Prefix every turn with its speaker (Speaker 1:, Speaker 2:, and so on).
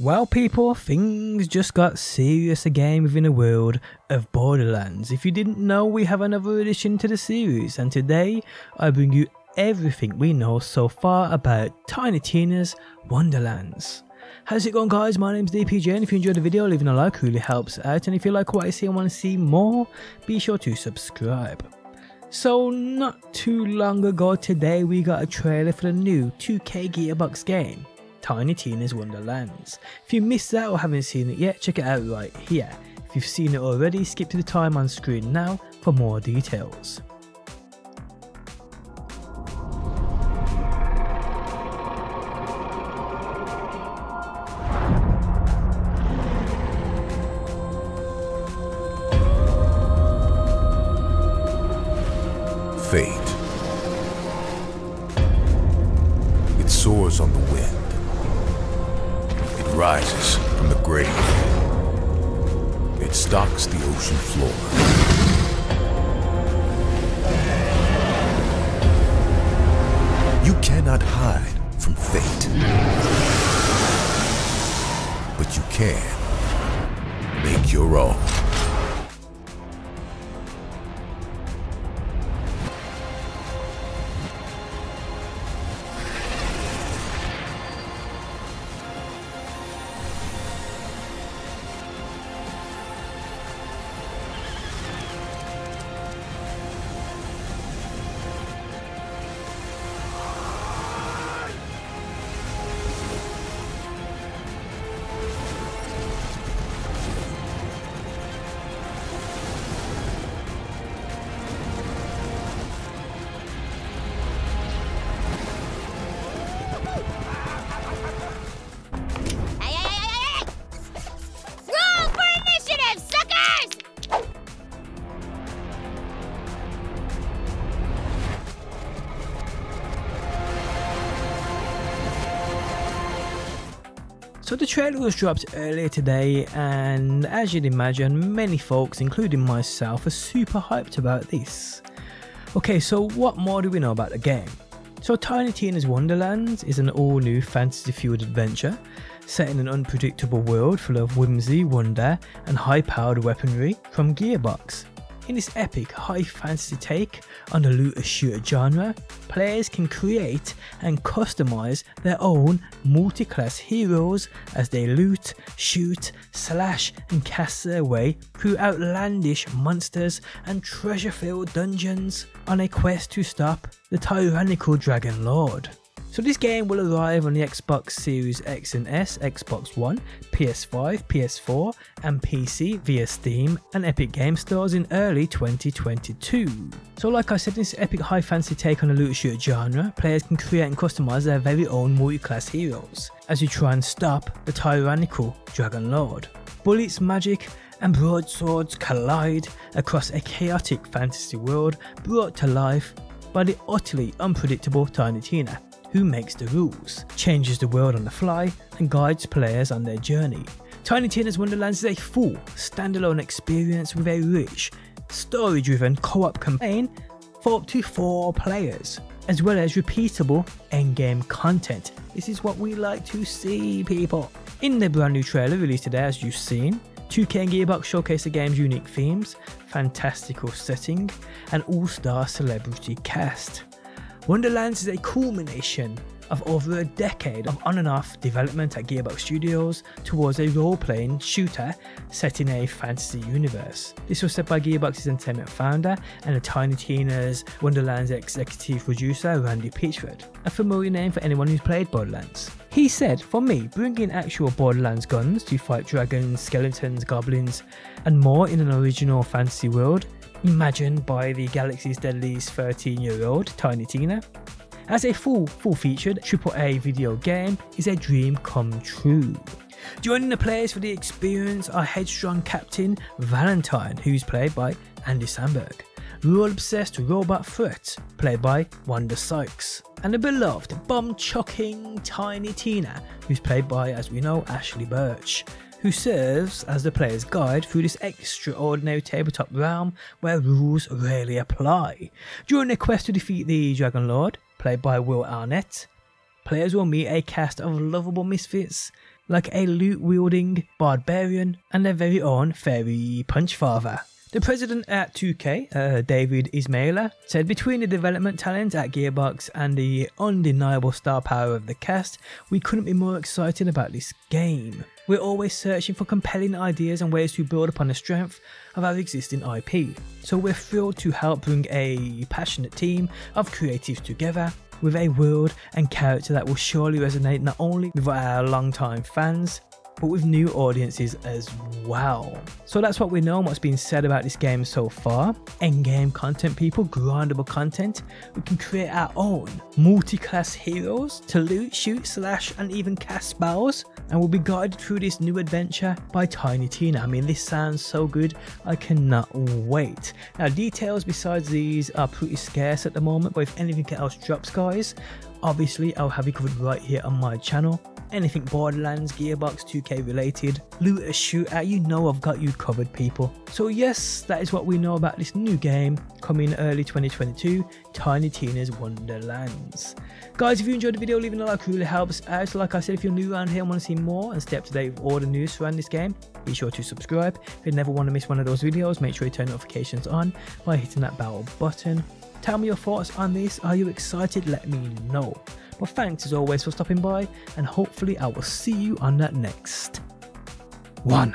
Speaker 1: Well, people, things just got serious again within the world of Borderlands. If you didn't know, we have another addition to the series, and today I bring you everything we know so far about Tiny Tina's Wonderlands. How's it going guys, my name's DPJ and if you enjoyed the video, leaving a like really helps out and if you like what I see and want to see more, be sure to subscribe. So not too long ago today we got a trailer for the new 2K Gearbox game. Tiny Tina's Wonderlands. If you missed that or haven't seen it yet, check it out right here. If you've seen it already, skip to the time on screen now for more details.
Speaker 2: Fate. It soars on the wind rises from the grave. It stalks the ocean floor. You cannot hide from fate. But you can make your own.
Speaker 1: So the trailer was dropped earlier today and as you'd imagine many folks including myself are super hyped about this. Okay so what more do we know about the game? So Tiny Tina's Wonderlands is an all new fantasy fueled adventure set in an unpredictable world full of whimsy, wonder and high powered weaponry from Gearbox. In this epic high fantasy take on the looter shooter genre, players can create and customize their own multi-class heroes as they loot, shoot, slash and cast their way through outlandish monsters and treasure-filled dungeons on a quest to stop the tyrannical Dragon Lord. So this game will arrive on the Xbox Series X and S, Xbox One, PS5, PS4 and PC via Steam and Epic Game Stores in early 2022. So like I said, this epic high fantasy take on the loot shooter genre, players can create and customize their very own multi-class heroes as you try and stop the tyrannical Dragon Lord. Bullets, magic and broadswords collide across a chaotic fantasy world brought to life by the utterly unpredictable Tiny Tina who makes the rules, changes the world on the fly, and guides players on their journey. Tiny Tina's Wonderlands is a full, standalone experience with a rich, story-driven co-op campaign for up to 4 players, as well as repeatable endgame content. This is what we like to see people. In the brand new trailer released today as you've seen, 2K and Gearbox showcase the game's unique themes, fantastical setting, and all-star celebrity cast. Wonderlands is a culmination of over a decade of on and off development at Gearbox Studios towards a role-playing shooter set in a fantasy universe. This was set by Gearbox's entertainment founder and a Tiny Tina's Wonderlands executive producer Randy Pitchford, a familiar name for anyone who's played Borderlands. He said, for me, bringing actual Borderlands guns to fight dragons, skeletons, goblins, and more in an original fantasy world imagined by the galaxy's deadliest 13 year old Tiny Tina. As a full, full featured AAA video game is a dream come true. Joining the players for the experience are headstrong captain Valentine, who's played by Andy Samberg, rule obsessed robot Frette, played by Wanda Sykes, and the beloved bomb-chucking Tiny Tina, who's played by, as we know, Ashly Burch who serves as the player's guide through this extraordinary tabletop realm where rules rarely apply. During their quest to defeat the Dragon Lord, played by Will Arnett, players will meet a cast of lovable misfits like a loot wielding barbarian and their very own fairy punch father. The president at 2K, uh, David Ismailer, said between the development talent at Gearbox and the undeniable star power of the cast, we couldn't be more excited about this game. We're always searching for compelling ideas and ways to build upon the strength of our existing IP, so we're thrilled to help bring a passionate team of creatives together with a world and character that will surely resonate not only with our long-time fans, but with new audiences as well. So that's what we know and what's been said about this game so far. Endgame content people, grindable content. We can create our own multi-class heroes to loot, shoot, slash and even cast spells. And we'll be guided through this new adventure by Tiny Tina. I mean this sounds so good, I cannot wait. Now details besides these are pretty scarce at the moment, but if anything else drops guys, obviously I'll have you covered right here on my channel anything Borderlands, Gearbox, 2K related, loot a shootout, you know I've got you covered people. So yes, that is what we know about this new game coming early 2022, Tiny Tina's Wonderlands. Guys, if you enjoyed the video, leaving a like really helps out. Like I said, if you're new around here and want to see more and stay up to date with all the news surrounding this game, be sure to subscribe. If you never want to miss one of those videos, make sure you turn notifications on by hitting that bell button. Tell me your thoughts on this. Are you excited? Let me know. But thanks as always for stopping by, and hopefully I will see you on that next one.